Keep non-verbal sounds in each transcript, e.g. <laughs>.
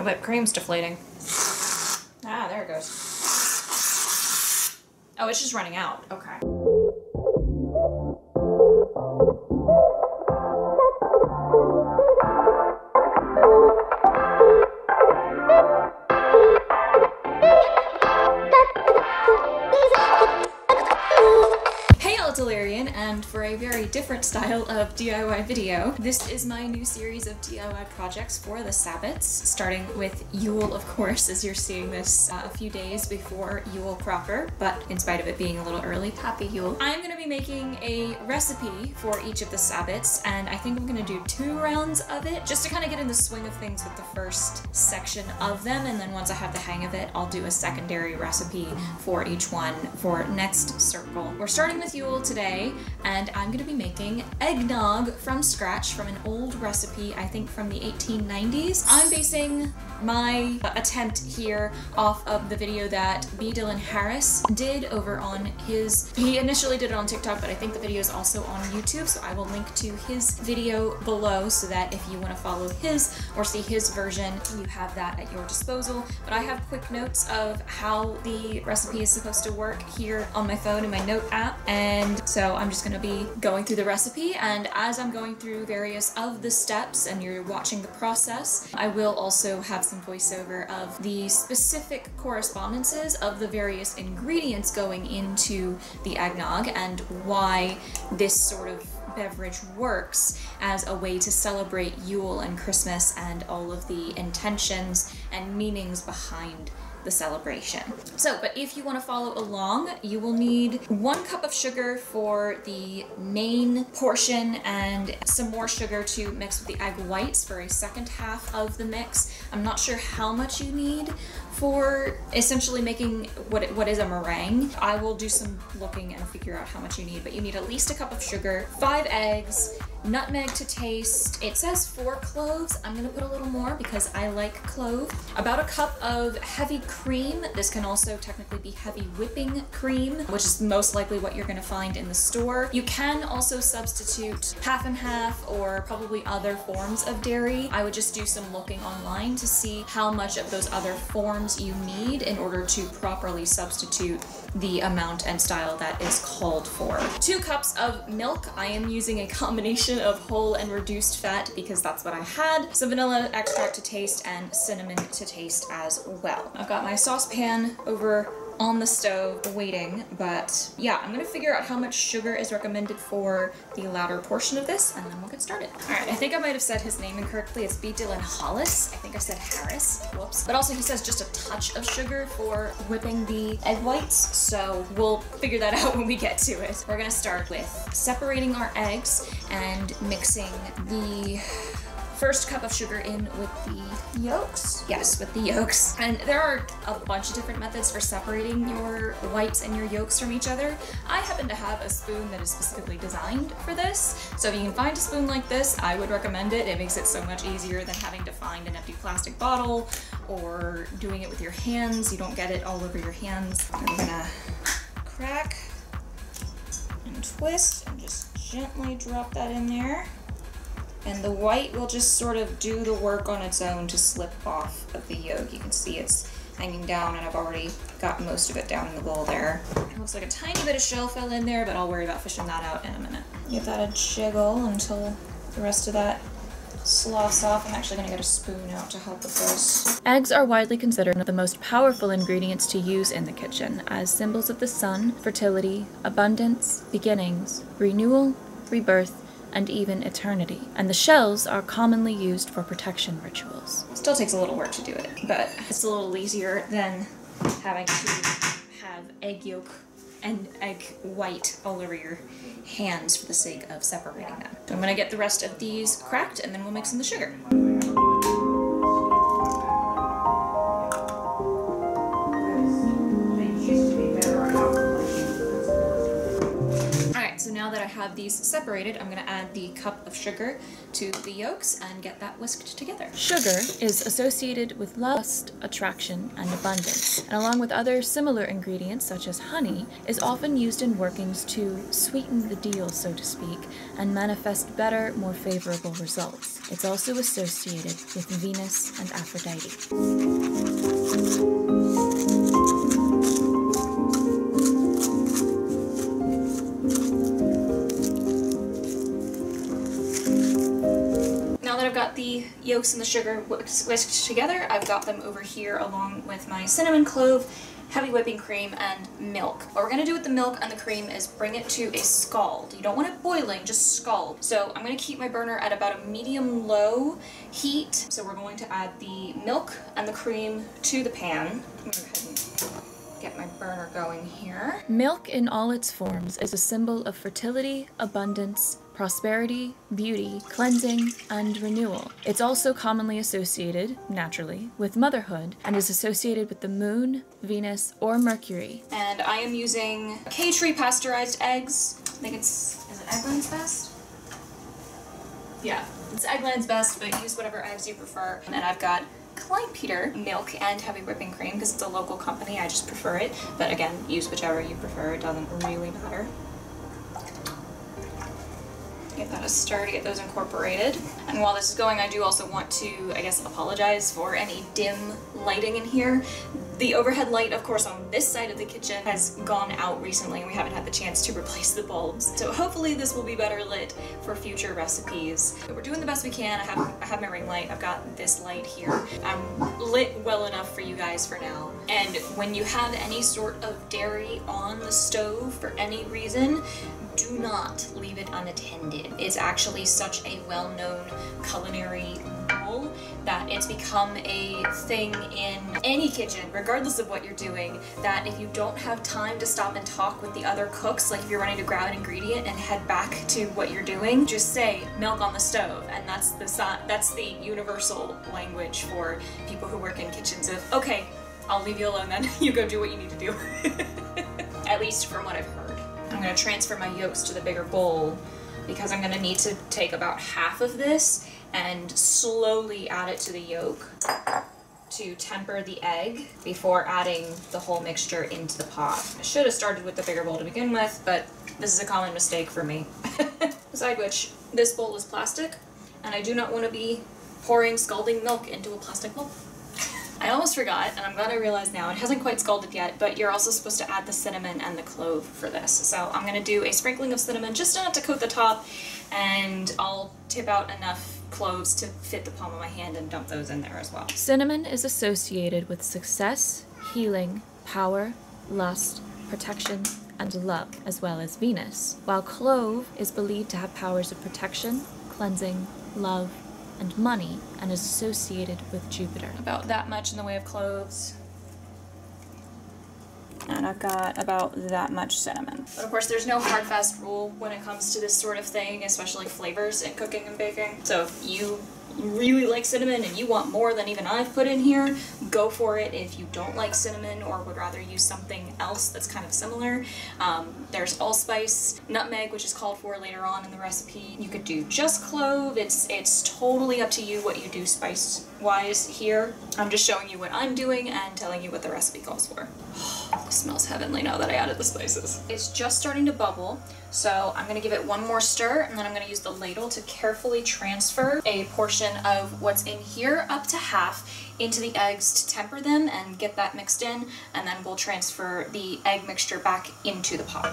My whipped cream's deflating. Ah, there it goes. Oh, it's just running out. Okay. Of DIY video, this is my new series of DIY projects for the Sabbats, starting with Yule, of course, as you're seeing this uh, a few days before Yule proper, but in spite of it being a little early, happy Yule. I'm gonna be making a recipe for each of the Sabbats, and I think I'm gonna do two rounds of it, just to kind of get in the swing of things with the first section of them, and then once I have the hang of it, I'll do a secondary recipe for each one for next circle. We're starting with Yule today, and I'm gonna be making eggnog from scratch from an old recipe, I think from the 1890s. I'm basing my attempt here off of the video that B. Dylan Harris did over on his, he initially did it on TikTok, but I think the video is also on YouTube, so I will link to his video below so that if you want to follow his or see his version, you have that at your disposal. But I have quick notes of how the recipe is supposed to work here on my phone in my note app, and so I'm just going to be going through the recipe, and as I'm going through various of the steps and you're watching the process, I will also have some voiceover of the specific correspondences of the various ingredients going into the eggnog and why this sort of beverage works as a way to celebrate Yule and Christmas and all of the intentions and meanings behind the celebration. So, but if you want to follow along, you will need one cup of sugar for the main portion and some more sugar to mix with the egg whites for a second half of the mix. I'm not sure how much you need for essentially making what, what is a meringue. I will do some looking and figure out how much you need, but you need at least a cup of sugar, five eggs, nutmeg to taste. It says four cloves. I'm gonna put a little more because I like clove. About a cup of heavy cream. This can also technically be heavy whipping cream, which is most likely what you're gonna find in the store. You can also substitute half and half or probably other forms of dairy. I would just do some looking online to see how much of those other forms you need in order to properly substitute the amount and style that is called for. Two cups of milk. I am using a combination of whole and reduced fat because that's what I had. Some vanilla extract to taste and cinnamon to taste as well. I've got my saucepan over on the stove waiting, but yeah, I'm gonna figure out how much sugar is recommended for the latter portion of this, and then we'll get started. All right, I think I might have said his name incorrectly. It's B. Dylan Hollis. I think I said Harris. Whoops. But also he says just a touch of sugar for whipping the egg whites, so we'll figure that <laughs> out when we get to it. We're gonna start with separating our eggs and mixing the first cup of sugar in with the yolks. Yes, with the yolks. And there are a bunch of different methods for separating your whites and your yolks from each other. I happen to have a spoon that is specifically designed for this. So if you can find a spoon like this, I would recommend it. It makes it so much easier than having to find an empty plastic bottle or doing it with your hands. You don't get it all over your hands. I'm gonna crack and twist and just gently drop that in there and the white will just sort of do the work on its own to slip off of the yolk. You can see it's hanging down and I've already got most of it down in the bowl there. It looks like a tiny bit of shell fell in there, but I'll worry about fishing that out in a minute. Give that a jiggle until the rest of that sloughs off. I'm actually gonna get a spoon out to help with this. Eggs are widely considered one of the most powerful ingredients to use in the kitchen as symbols of the sun, fertility, abundance, beginnings, renewal, rebirth, and even eternity. And the shells are commonly used for protection rituals. Still takes a little work to do it, but it's a little easier than having to have egg yolk and egg white all over your hands for the sake of separating them. I'm gonna get the rest of these cracked and then we'll mix in the sugar. Have these separated, I'm gonna add the cup of sugar to the yolks and get that whisked together. Sugar is associated with lust, attraction, and abundance, and along with other similar ingredients such as honey, is often used in workings to sweeten the deal, so to speak, and manifest better, more favorable results. It's also associated with Venus and Aphrodite. The yolks and the sugar whisked together, I've got them over here along with my cinnamon clove, heavy whipping cream, and milk. What we're gonna do with the milk and the cream is bring it to a scald. You don't want it boiling, just scald. So I'm gonna keep my burner at about a medium-low heat. So we're going to add the milk and the cream to the pan. Get my burner going here. Milk in all its forms is a symbol of fertility, abundance, prosperity, beauty, cleansing, and renewal. It's also commonly associated, naturally, with motherhood and is associated with the moon, Venus, or Mercury. And I am using cage-free pasteurized eggs. I think it's, is it Eggland's Best? Yeah, it's Eggland's Best, but use whatever eggs you prefer. And I've got Kleinpeter milk and heavy whipping cream because it's a local company. I just prefer it. But again, use whichever you prefer. It doesn't really matter. Get that a stir to get those incorporated. And while this is going, I do also want to, I guess, apologize for any dim lighting in here. The overhead light, of course, on this side of the kitchen has gone out recently and we haven't had the chance to replace the bulbs. So hopefully this will be better lit for future recipes. But we're doing the best we can. I have, I have my ring light. I've got this light here. I'm lit well enough for you guys for now. And when you have any sort of dairy on the stove for any reason, do not leave it unattended. It's actually such a well-known culinary rule that it's become a thing in any kitchen, regardless of what you're doing, that if you don't have time to stop and talk with the other cooks, like if you're running to grab an ingredient and head back to what you're doing, just say milk on the stove, and that's the that's the universal language for people who work in kitchens of okay, I'll leave you alone then. <laughs> you go do what you need to do. <laughs> At least from what I've heard. I'm gonna transfer my yolks to the bigger bowl because I'm gonna need to take about half of this and slowly add it to the yolk to temper the egg before adding the whole mixture into the pot. I should have started with the bigger bowl to begin with, but this is a common mistake for me. <laughs> Beside which, this bowl is plastic, and I do not want to be pouring scalding milk into a plastic bowl. I almost forgot, and I'm glad I realized now, it hasn't quite scalded yet, but you're also supposed to add the cinnamon and the clove for this. So I'm gonna do a sprinkling of cinnamon just enough to coat the top, and I'll tip out enough cloves to fit the palm of my hand and dump those in there as well. Cinnamon is associated with success, healing, power, lust, protection, and love, as well as Venus, while clove is believed to have powers of protection, cleansing, love, and money, and is associated with Jupiter. About that much in the way of cloves. And I've got about that much cinnamon. But of course, there's no hard fast rule when it comes to this sort of thing, especially flavors in cooking and baking. So if you really like cinnamon and you want more than even I've put in here, go for it. If you don't like cinnamon or would rather use something else that's kind of similar, um, there's allspice, nutmeg, which is called for later on in the recipe. You could do just clove. It's it's totally up to you what you do spice wise here. I'm just showing you what I'm doing and telling you what the recipe calls for. <sighs> Smells heavenly now that I added the spices. It's just starting to bubble, so I'm gonna give it one more stir and then I'm gonna use the ladle to carefully transfer a portion of what's in here up to half into the eggs to temper them and get that mixed in, and then we'll transfer the egg mixture back into the pot.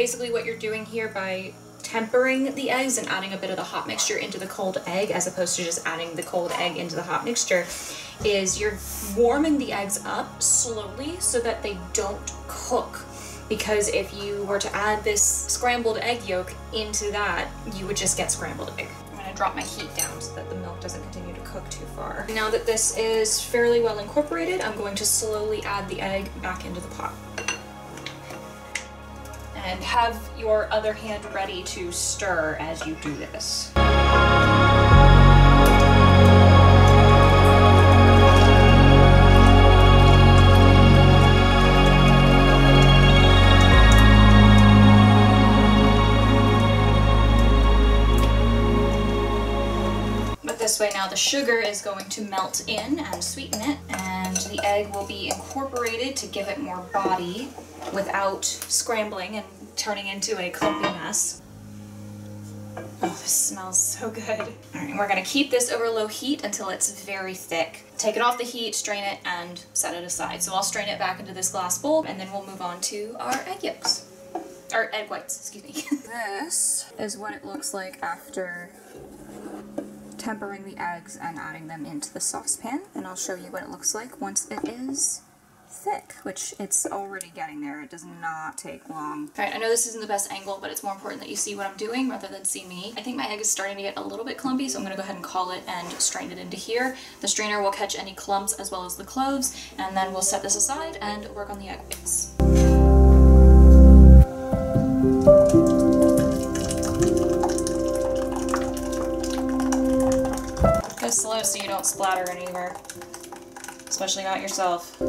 Basically what you're doing here by tempering the eggs and adding a bit of the hot mixture into the cold egg as opposed to just adding the cold egg into the hot mixture is you're warming the eggs up slowly so that they don't cook because if you were to add this scrambled egg yolk into that you would just get scrambled egg. I'm gonna drop my heat down so that the milk doesn't continue to cook too far. Now that this is fairly well incorporated I'm going to slowly add the egg back into the pot. And have your other hand ready to stir as you do this. But this way now the sugar is going to melt in and sweeten it and the egg will be incorporated to give it more body without scrambling and turning into a clumpy mess. Oh, this smells so good. All right, we're gonna keep this over low heat until it's very thick. Take it off the heat, strain it, and set it aside. So I'll strain it back into this glass bowl and then we'll move on to our egg yolks. Or egg whites, excuse me. <laughs> this is what it looks like after tempering the eggs and adding them into the saucepan. And I'll show you what it looks like once it is thick, which it's already getting there. It does not take long. All right, I know this isn't the best angle, but it's more important that you see what I'm doing rather than see me. I think my egg is starting to get a little bit clumpy, so I'm gonna go ahead and call it and strain it into here. The strainer will catch any clumps as well as the cloves, and then we'll set this aside and work on the egg whites. Go slow so you don't splatter anywhere, especially not yourself.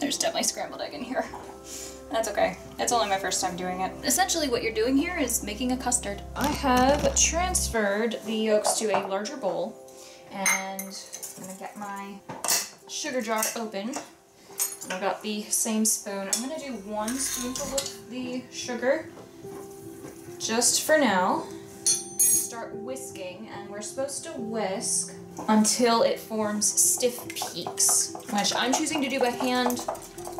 There's definitely scrambled egg in here. That's okay. It's only my first time doing it. Essentially what you're doing here is making a custard. I have transferred the yolks to a larger bowl and I'm gonna get my sugar jar open. I've got the same spoon. I'm gonna do one spoonful of the sugar just for now. Start whisking and we're supposed to whisk until it forms stiff peaks, which I'm choosing to do by hand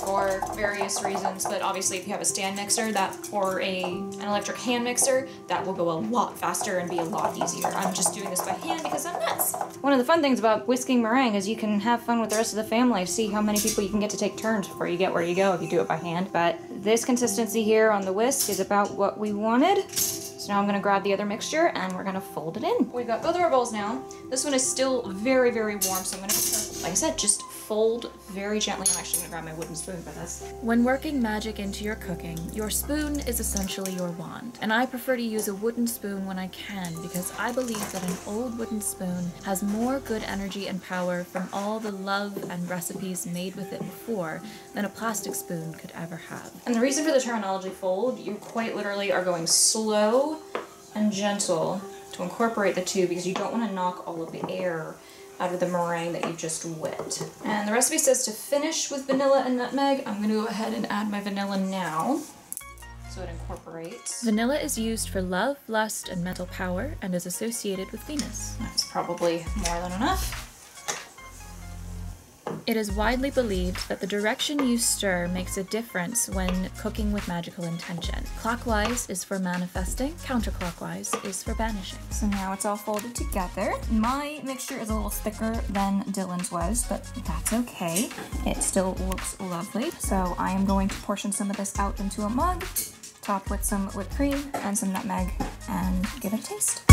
for various reasons, but obviously if you have a stand mixer that or a an electric hand mixer, that will go a lot faster and be a lot easier. I'm just doing this by hand because I'm nuts. One of the fun things about whisking meringue is you can have fun with the rest of the family, see how many people you can get to take turns before you get where you go if you do it by hand. But this consistency here on the whisk is about what we wanted. Now I'm gonna grab the other mixture and we're gonna fold it in. We've got both of our bowls now. This one is still very, very warm, so I'm gonna, like I said, just fold very gently. I'm actually gonna grab my wooden spoon for this. When working magic into your cooking, your spoon is essentially your wand. And I prefer to use a wooden spoon when I can because I believe that an old wooden spoon has more good energy and power from all the love and recipes made with it before than a plastic spoon could ever have. And the reason for the terminology fold, you quite literally are going slow and gentle to incorporate the two because you don't want to knock all of the air out of the meringue that you just whipped. And the recipe says to finish with vanilla and nutmeg. I'm gonna go ahead and add my vanilla now. So it incorporates. Vanilla is used for love, lust, and mental power and is associated with Venus. That's probably more than enough. It is widely believed that the direction you stir makes a difference when cooking with magical intention. Clockwise is for manifesting, counterclockwise is for banishing. So now it's all folded together. My mixture is a little thicker than Dylan's was, but that's okay. It still looks lovely. So I am going to portion some of this out into a mug, top with some whipped cream and some nutmeg, and give it a taste.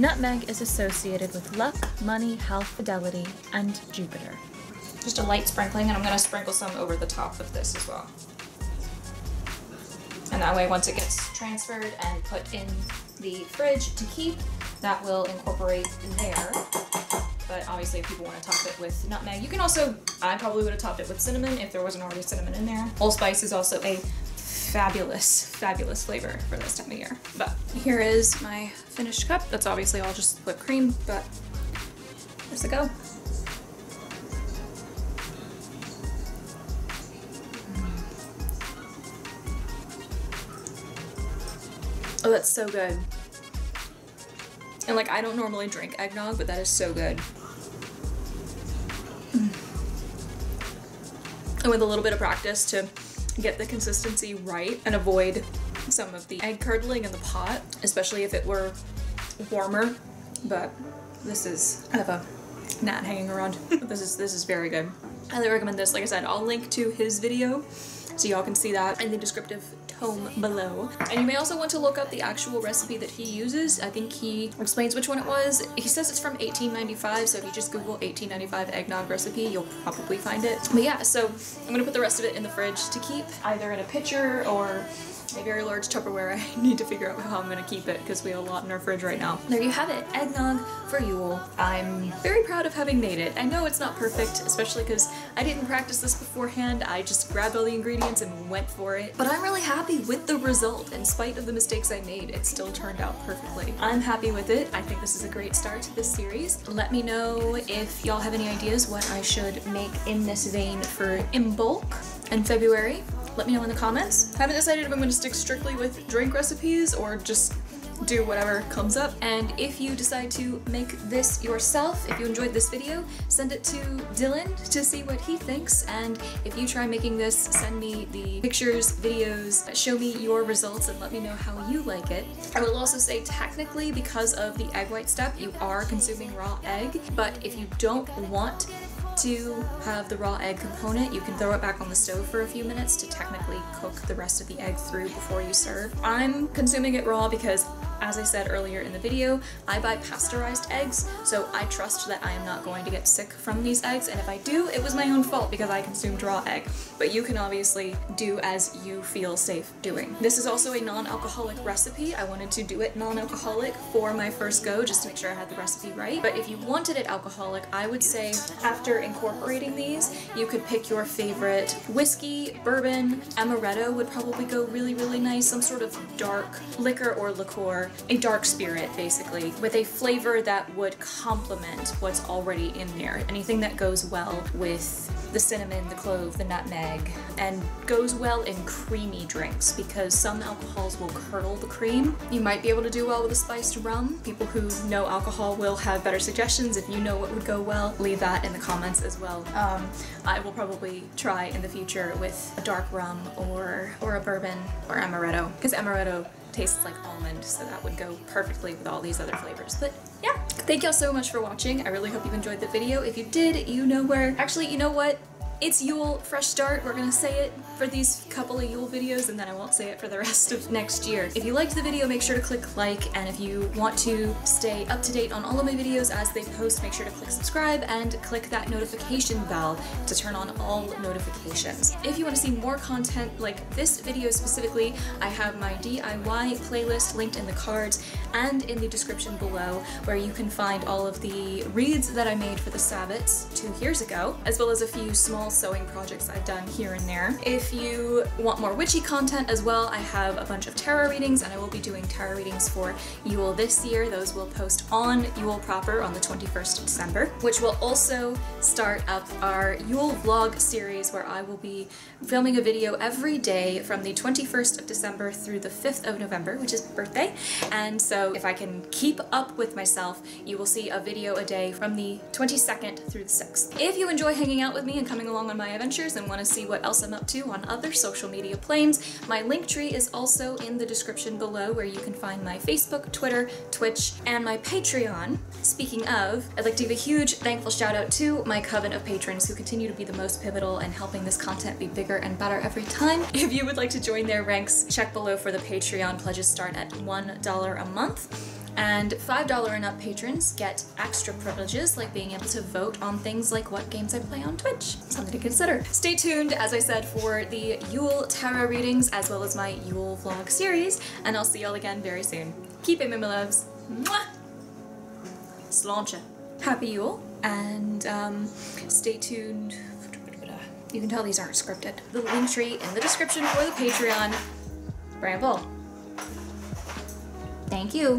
Nutmeg. Is associated with luck, money, health, fidelity, and Jupiter. Just a light sprinkling, and I'm gonna sprinkle some over the top of this as well. And that way, once it gets transferred and put in the fridge to keep, that will incorporate there. But obviously, if people want to top it with nutmeg, you can also, I probably would have topped it with cinnamon if there wasn't already cinnamon in there. Allspice is also a fabulous, fabulous flavor for this time of year. But here is my finished cup. That's obviously all just whipped cream, but there's a go. Oh, that's so good. And like, I don't normally drink eggnog, but that is so good. Mm. and with a little bit of practice to get the consistency right and avoid some of the egg curdling in the pot, especially if it were warmer. But this is, I have a gnat hanging around. <laughs> this is this is very good. I highly recommend this. Like I said, I'll link to his video so y'all can see that in the descriptive tome below. And you may also want to look up the actual recipe that he uses. I think he explains which one it was. He says it's from 1895, so if you just Google 1895 eggnog recipe, you'll probably find it. But yeah, so I'm gonna put the rest of it in the fridge to keep either in a pitcher or a very large Tupperware. <laughs> I need to figure out how I'm gonna keep it because we have a lot in our fridge right now. There you have it, eggnog for Yule. I'm very proud of having made it. I know it's not perfect, especially because I didn't practice this beforehand. I just grabbed all the ingredients and went for it. But I'm really happy with the result. In spite of the mistakes I made, it still turned out perfectly. I'm happy with it. I think this is a great start to this series. Let me know if y'all have any ideas what I should make in this vein for Imbolc in February let me know in the comments. Haven't decided if I'm going to stick strictly with drink recipes or just do whatever comes up. And if you decide to make this yourself, if you enjoyed this video, send it to Dylan to see what he thinks. And if you try making this, send me the pictures, videos, show me your results and let me know how you like it. I will also say technically because of the egg white step, you are consuming raw egg, but if you don't want to have the raw egg component, you can throw it back on the stove for a few minutes to technically cook the rest of the egg through before you serve. I'm consuming it raw because as I said earlier in the video, I buy pasteurized eggs, so I trust that I am not going to get sick from these eggs, and if I do, it was my own fault because I consumed raw egg. But you can obviously do as you feel safe doing. This is also a non-alcoholic recipe. I wanted to do it non-alcoholic for my first go, just to make sure I had the recipe right. But if you wanted it alcoholic, I would say after incorporating these, you could pick your favorite whiskey, bourbon, amaretto would probably go really, really nice, some sort of dark liquor or liqueur a dark spirit basically with a flavor that would complement what's already in there. Anything that goes well with the cinnamon, the clove, the nutmeg, and goes well in creamy drinks because some alcohols will curdle the cream. You might be able to do well with a spiced rum. People who know alcohol will have better suggestions. If you know what would go well, leave that in the comments as well. Um, I will probably try in the future with a dark rum or, or a bourbon or amaretto because amaretto tastes like almond, so that would go perfectly with all these other flavors. But yeah, thank y'all so much for watching. I really hope you enjoyed the video. If you did, you know where. Actually, you know what? It's Yule, fresh start. We're gonna say it for these couple of Yule videos and then I won't say it for the rest of next year. If you liked the video, make sure to click like and if you want to stay up to date on all of my videos as they post, make sure to click subscribe and click that notification bell to turn on all notifications. If you want to see more content like this video specifically, I have my DIY playlist linked in the cards and in the description below where you can find all of the reads that I made for the Sabbats two years ago, as well as a few small sewing projects I've done here and there. If you want more witchy content as well, I have a bunch of tarot readings and I will be doing tarot readings for Yule this year. Those will post on Yule proper on the 21st of December, which will also start up our Yule vlog series where I will be filming a video every day from the 21st of December through the 5th of November, which is birthday. And so if I can keep up with myself, you will see a video a day from the 22nd through the 6th. If you enjoy hanging out with me and coming along on my adventures and want to see what else I'm up to on other social media planes, my Linktree is also in the description below where you can find my Facebook, Twitter, Twitch, and my Patreon. Speaking of, I'd like to give a huge thankful shout out to my coven of patrons who continue to be the most pivotal in helping this content be bigger and better every time. <laughs> If you would like to join their ranks, check below for the Patreon. Pledges start at $1 a month. And $5 and up patrons get extra privileges like being able to vote on things like what games I play on Twitch. Something to consider. Stay tuned, as I said, for the Yule tarot readings as well as my Yule vlog series, and I'll see y'all again very soon. Keep it, my loves. Mwah! Sláinte. Happy Yule, and um, stay tuned. You can tell these aren't scripted. The Linktree in the description for the Patreon. Bramble. Thank you.